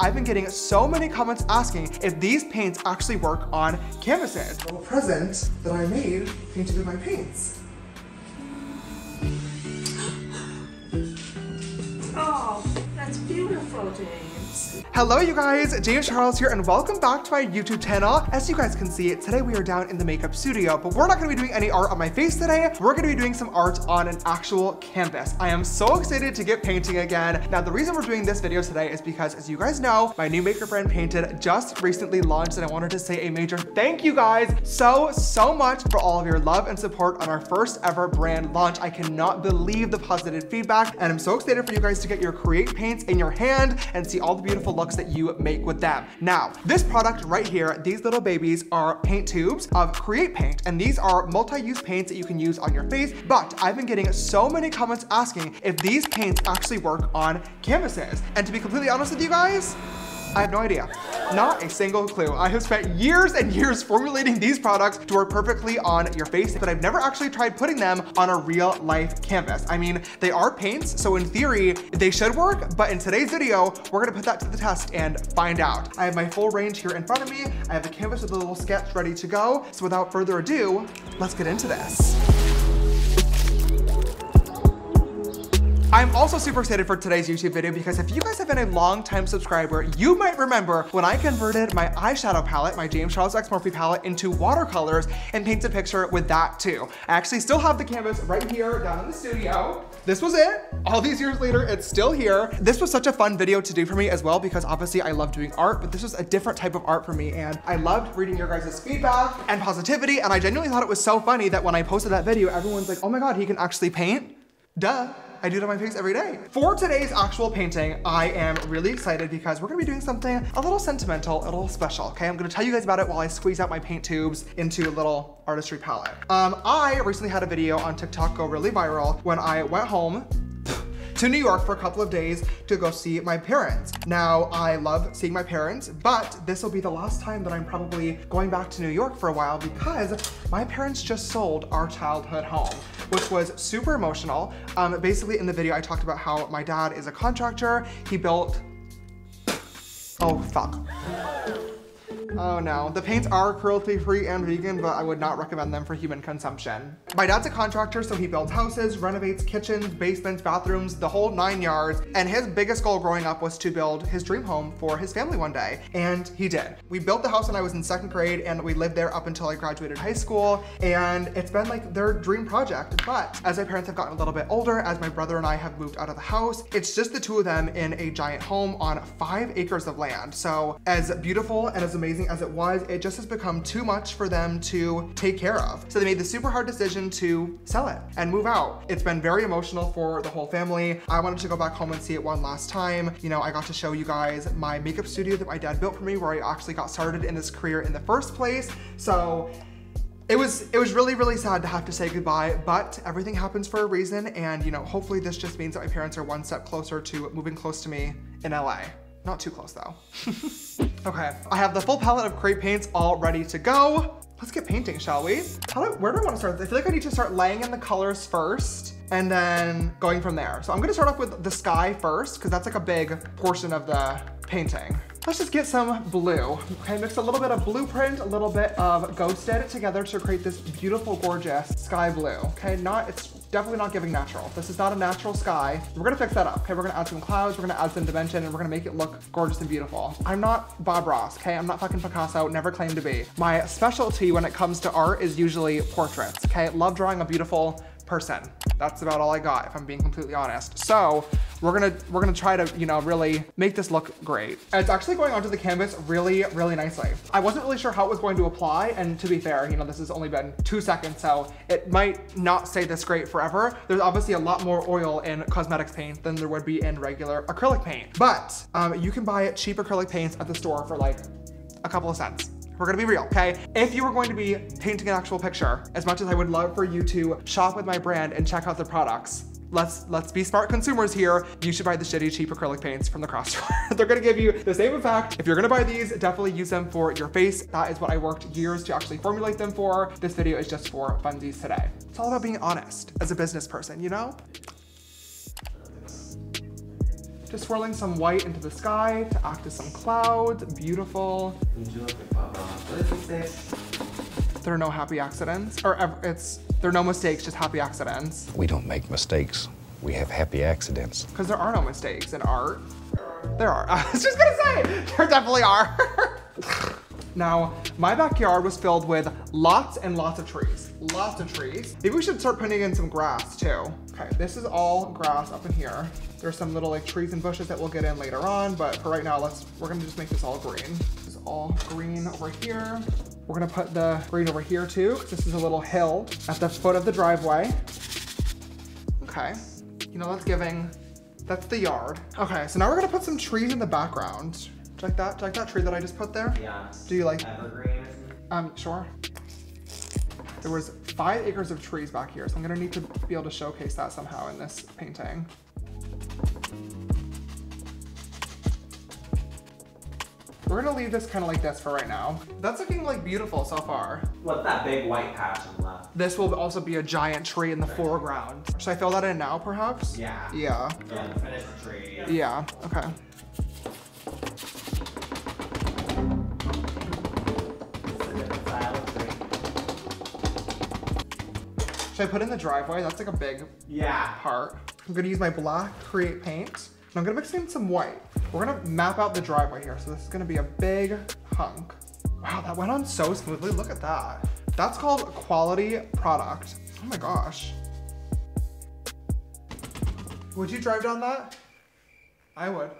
I've been getting so many comments asking if these paints actually work on canvases. A little present that I made painted with my paints. Oh, that's beautiful, James. Hello you guys, James Charles here and welcome back to my YouTube channel. As you guys can see, today we are down in the makeup studio, but we're not gonna be doing any art on my face today. We're gonna be doing some art on an actual canvas. I am so excited to get painting again. Now the reason we're doing this video today is because as you guys know, my new makeup brand Painted just recently launched and I wanted to say a major thank you guys so, so much for all of your love and support on our first ever brand launch. I cannot believe the positive feedback and I'm so excited for you guys to get your Create paints in your hand and see all the beautiful looks that you make with them. Now, this product right here, these little babies are paint tubes of Create Paint, and these are multi-use paints that you can use on your face, but I've been getting so many comments asking if these paints actually work on canvases. And to be completely honest with you guys, I have no idea. Not a single clue. I have spent years and years formulating these products to work perfectly on your face, but I've never actually tried putting them on a real life canvas. I mean, they are paints, so in theory, they should work, but in today's video, we're gonna put that to the test and find out. I have my full range here in front of me. I have the canvas with a little sketch ready to go. So without further ado, let's get into this. I'm also super excited for today's YouTube video because if you guys have been a long time subscriber, you might remember when I converted my eyeshadow palette, my James Charles X Morphe palette, into watercolors and painted a picture with that too. I actually still have the canvas right here down in the studio. This was it. All these years later, it's still here. This was such a fun video to do for me as well because obviously I love doing art, but this was a different type of art for me and I loved reading your guys' feedback and positivity and I genuinely thought it was so funny that when I posted that video, everyone's like, oh my God, he can actually paint? Duh. I do it on my face every day. For today's actual painting, I am really excited because we're gonna be doing something a little sentimental, a little special, okay? I'm gonna tell you guys about it while I squeeze out my paint tubes into a little artistry palette. Um, I recently had a video on TikTok go really viral when I went home to New York for a couple of days to go see my parents. Now, I love seeing my parents, but this will be the last time that I'm probably going back to New York for a while because my parents just sold our childhood home, which was super emotional. Um, basically, in the video, I talked about how my dad is a contractor. He built, oh, fuck. Oh no, the paints are cruelty-free and vegan, but I would not recommend them for human consumption. My dad's a contractor, so he builds houses, renovates kitchens, basements, bathrooms, the whole nine yards. And his biggest goal growing up was to build his dream home for his family one day. And he did. We built the house when I was in second grade and we lived there up until I graduated high school. And it's been like their dream project. But as my parents have gotten a little bit older, as my brother and I have moved out of the house, it's just the two of them in a giant home on five acres of land. So as beautiful and as amazing amazing as it was, it just has become too much for them to take care of. So they made the super hard decision to sell it and move out. It's been very emotional for the whole family. I wanted to go back home and see it one last time. You know, I got to show you guys my makeup studio that my dad built for me where I actually got started in this career in the first place. So it was it was really really sad to have to say goodbye but everything happens for a reason and you know hopefully this just means that my parents are one step closer to moving close to me in LA not too close though Okay, I have the full palette of Create paints all ready to go. Let's get painting, shall we? How do, where do I wanna start? I feel like I need to start laying in the colors first and then going from there. So I'm gonna start off with the sky first because that's like a big portion of the painting. Let's just get some blue. Okay, mix a little bit of blueprint, a little bit of ghosted together to create this beautiful, gorgeous sky blue. Okay, not, it's definitely not giving natural. This is not a natural sky. We're gonna fix that up, okay? We're gonna add some clouds, we're gonna add some dimension, and we're gonna make it look gorgeous and beautiful. I'm not Bob Ross, okay? I'm not fucking Picasso, never claimed to be. My specialty when it comes to art is usually portraits, okay? Love drawing a beautiful person. That's about all I got, if I'm being completely honest. So we're gonna we're gonna try to, you know, really make this look great. It's actually going onto the canvas really, really nicely. I wasn't really sure how it was going to apply, and to be fair, you know, this has only been two seconds, so it might not stay this great forever. There's obviously a lot more oil in cosmetics paint than there would be in regular acrylic paint. But um, you can buy cheap acrylic paints at the store for like a couple of cents. We're gonna be real, okay? If you were going to be painting an actual picture, as much as I would love for you to shop with my brand and check out the products, let's let's be smart consumers here. You should buy the shitty cheap acrylic paints from the cross store. They're gonna give you the same effect. If you're gonna buy these, definitely use them for your face. That is what I worked years to actually formulate them for. This video is just for funsies today. It's all about being honest as a business person, you know? Just swirling some white into the sky to act as some clouds. Beautiful. There are no happy accidents, or ev- it's there are no mistakes, just happy accidents. We don't make mistakes. We have happy accidents. Because there are no mistakes in art. There are. I was just gonna say, there definitely are. now, my backyard was filled with lots and lots of trees. Lots of trees. Maybe we should start putting in some grass too. Okay, this is all grass up in here. There's some little like trees and bushes that we'll get in later on, but for right now, let's, we're gonna just make this all green. This is all green over here. We're gonna put the green over here too, this is a little hill at the foot of the driveway. Okay. You know, that's giving, that's the yard. Okay, so now we're gonna put some trees in the background. Do you like that? Do you like that tree that I just put there? Yeah. Do you like, Evergreen. um, sure. There was five acres of trees back here, so I'm gonna need to be able to showcase that somehow in this painting. We're gonna leave this kind of like this for right now. That's looking like beautiful so far. What's that big white patch on the left? This will also be a giant tree in the foreground. Should I fill that in now, perhaps? Yeah. Yeah. Yeah, the tree. Yeah, okay. It's a different style of tree. Should I put in the driveway? That's like a big Yeah. part. I'm gonna use my black create paint. I'm gonna mix in some white. We're gonna map out the driveway here. So this is gonna be a big hunk. Wow, that went on so smoothly. Look at that. That's called quality product. Oh my gosh. Would you drive down that? I would.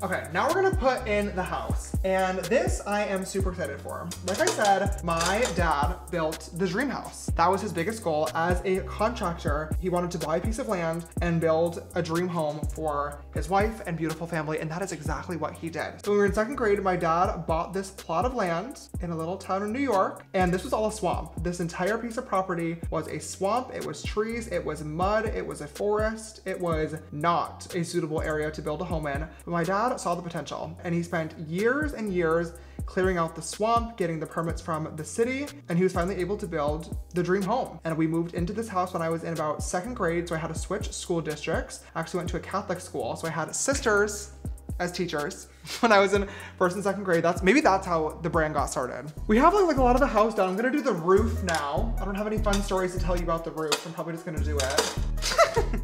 Okay, now we're gonna put in the house. And this I am super excited for. Like I said, my dad built the dream house. That was his biggest goal. As a contractor, he wanted to buy a piece of land and build a dream home for his wife and beautiful family, and that is exactly what he did. So when we were in second grade, my dad bought this plot of land in a little town in New York, and this was all a swamp. This entire piece of property was a swamp, it was trees, it was mud, it was a forest, it was not a suitable area to build a home in. But my dad saw the potential, and he spent years and years clearing out the swamp, getting the permits from the city, and he was finally able to build the dream home. And we moved into this house when I was in about second grade, so I had to switch school districts. I actually went to a Catholic school, so I had sisters as teachers when I was in first and second grade. That's maybe that's how the brand got started. We have like, like a lot of the house done. I'm gonna do the roof now. I don't have any fun stories to tell you about the roof. I'm probably just gonna do it.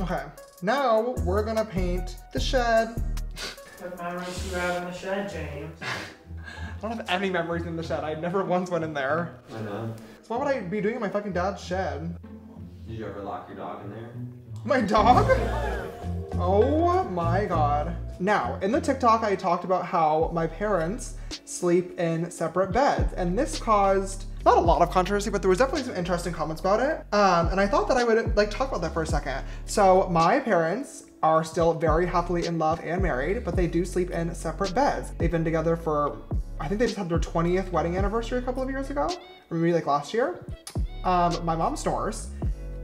okay, now we're gonna paint the shed. What memories do you have in the shed, James? I don't have any memories in the shed. I never once went in there. I know. So why would I be doing in my fucking dad's shed? Did you ever lock your dog in there? My dog? Oh my god. Now, in the TikTok, I talked about how my parents sleep in separate beds, and this caused not a lot of controversy, but there was definitely some interesting comments about it. Um, and I thought that I would like talk about that for a second. So my parents are still very happily in love and married, but they do sleep in separate beds. They've been together for, I think they just had their 20th wedding anniversary a couple of years ago, or maybe like last year. Um, my mom snores,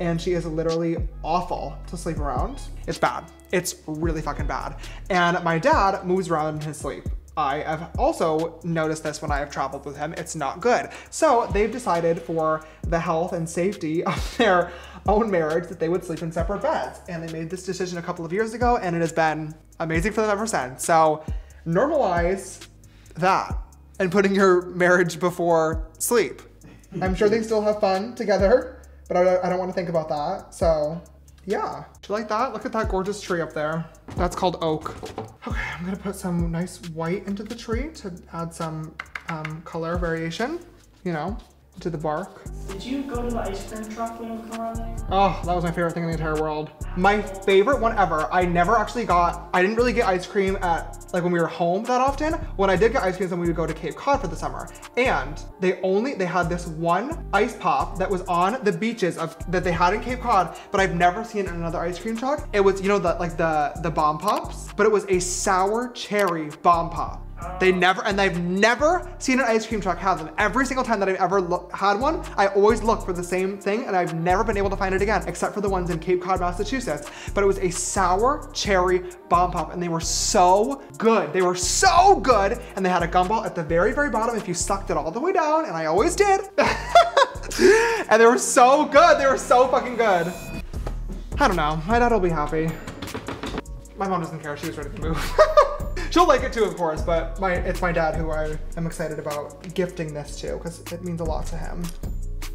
and she is literally awful to sleep around. It's bad. It's really fucking bad. And my dad moves around in his sleep. I have also noticed this when I have traveled with him. It's not good. So they've decided for the health and safety of their own marriage that they would sleep in separate beds. And they made this decision a couple of years ago and it has been amazing for them ever since. So normalize that and putting your marriage before sleep. I'm sure they still have fun together, but I don't, I don't want to think about that. So, yeah. Do you like that? Look at that gorgeous tree up there. That's called oak. Okay, I'm gonna put some nice white into the tree to add some um, color variation, you know, to the bark. Did you go to the ice cream truck when you come around there? Oh, that was my favorite thing in the entire world. My favorite one ever. I never actually got, I didn't really get ice cream at, like when we were home that often. When I did get ice cream, then we would go to Cape Cod for the summer. And they only, they had this one ice pop that was on the beaches of, that they had in Cape Cod, but I've never seen in another ice cream truck. It was, you know, the, like the, the bomb pops, but it was a sour cherry bomb pop. They never, and I've never seen an ice cream truck have them. Every single time that I've ever look, had one, I always look for the same thing, and I've never been able to find it again, except for the ones in Cape Cod, Massachusetts. But it was a sour cherry bomb pop, and they were so good. They were so good, and they had a gumball at the very, very bottom if you sucked it all the way down, and I always did. and they were so good. They were so fucking good. I don't know. My dad will be happy. My mom doesn't care. She was ready to move. She'll like it too, of course, but my it's my dad who I am excited about gifting this to because it means a lot to him.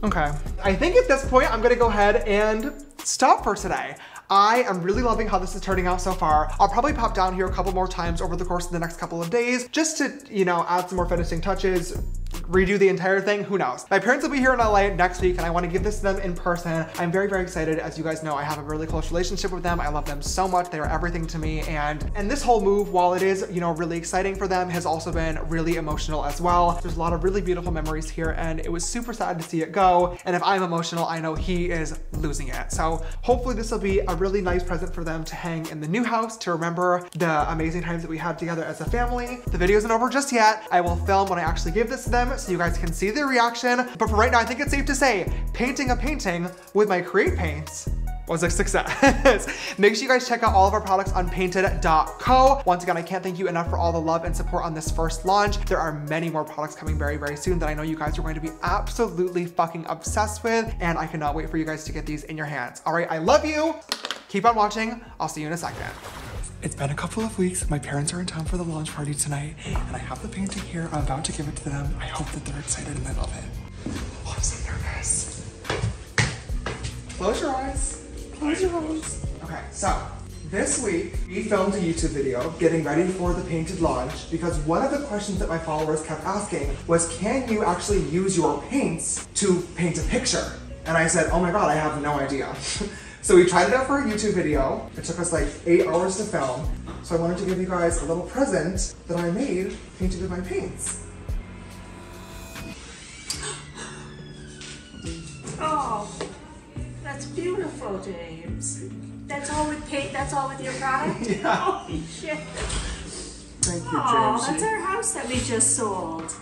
Okay. I think at this point, I'm gonna go ahead and stop for today. I am really loving how this is turning out so far. I'll probably pop down here a couple more times over the course of the next couple of days just to, you know, add some more finishing touches, redo the entire thing, who knows. My parents will be here in LA next week and I wanna give this to them in person. I'm very, very excited. As you guys know, I have a really close relationship with them. I love them so much. They are everything to me. And, and this whole move, while it is, you know, really exciting for them, has also been really emotional as well. There's a lot of really beautiful memories here and it was super sad to see it go. And if I'm emotional, I know he is losing it. So hopefully this will be a really nice present for them to hang in the new house to remember the amazing times that we had together as a family. The video isn't over just yet. I will film when I actually give this to them so you guys can see the reaction. But for right now, I think it's safe to say painting a painting with my Create paints was a success. Make sure you guys check out all of our products on painted.co. Once again, I can't thank you enough for all the love and support on this first launch. There are many more products coming very, very soon that I know you guys are going to be absolutely fucking obsessed with, and I cannot wait for you guys to get these in your hands. All right, I love you. Keep on watching. I'll see you in a second. It's been a couple of weeks. My parents are in town for the launch party tonight, and I have the painting here. I'm about to give it to them. I hope that they're excited and they love it. Oh, I'm so nervous. Close your eyes. Close your eyes. Okay, so this week we filmed a YouTube video getting ready for the painted launch because one of the questions that my followers kept asking was, can you actually use your paints to paint a picture? And I said, oh my God, I have no idea. so we tried it out for a YouTube video. It took us like eight hours to film. So I wanted to give you guys a little present that I made painted with my paints. Oh, that's beautiful, James. That's all with paint. That's all with your product. Yeah. Holy shit! Thank you, Oh, that's our house that we just sold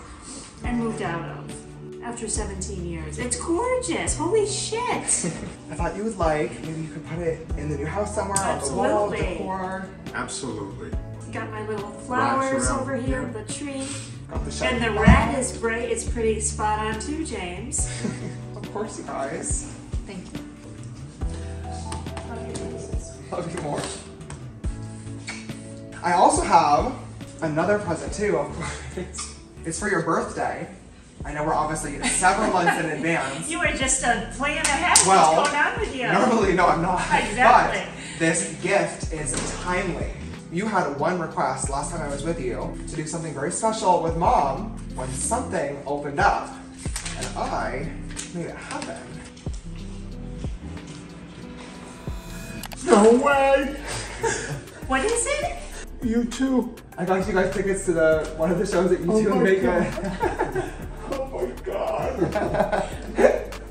and moved out of after 17 years. It's gorgeous. Holy shit! I thought you would like, maybe you could put it in the new house somewhere on the wall, Absolutely. decor. Absolutely. Got my little flowers around, over here, yeah. the tree, Got the and the shiny red is bright. It's pretty spot on too, James. Of course, you guys. Thank you. Love you more. I also have another present too, of course. It's for your birthday. I know we're obviously several months in advance. You were just a plan ahead. Well, What's going on with you? Normally, no, I'm not. Exactly. But this gift is timely. You had one request last time I was with you to do something very special with mom when something opened up. And I made it happen. No way! What is it? U2. I got you guys tickets to the one of the shows at Oh YouTube Make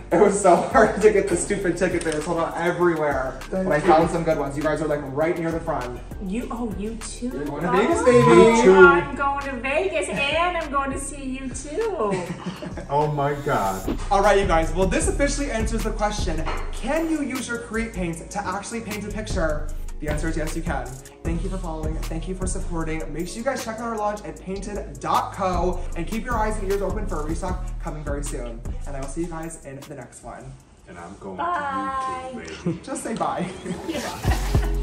It was so hard to get the stupid tickets. They were sold out everywhere. Thank but I you. found some good ones. You guys are like right near the front. You? Oh, you too. You're going to Vegas, Oh, baby. Me too. I'm going to Vegas, and I'm going to see U2. Oh my god. All right, you guys. Well, this officially answers the question: Can you use your Create paints to actually paint a picture? The answer is yes, you can. Thank you for following. Thank you for supporting. Make sure you guys check out our launch at painted.co and keep your eyes and ears open for a restock coming very soon. And I will see you guys in the next one. And I'm going Bye. to U2, baby. Just say bye. Yeah.